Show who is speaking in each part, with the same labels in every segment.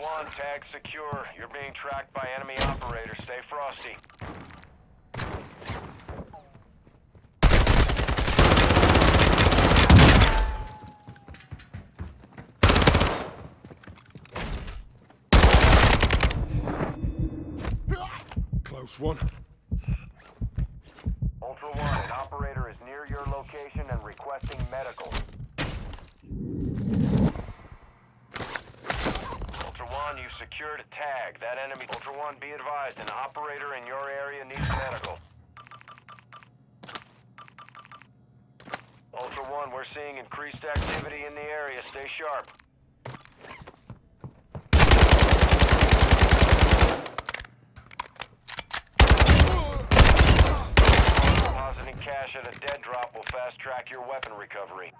Speaker 1: One, tag secure. You're being tracked by enemy operators. Stay frosty.
Speaker 2: Close one.
Speaker 1: Ultra One, an operator is near your location and requesting medical. Ultra One, you've secured a tag. That enemy. Ultra One, be advised, an operator in your area needs medical. Ultra One, we're seeing increased activity in the area. Stay sharp. Depositing cash at a dead drop will fast track your weapon recovery.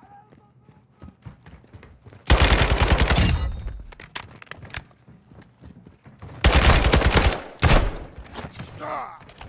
Speaker 1: Stop!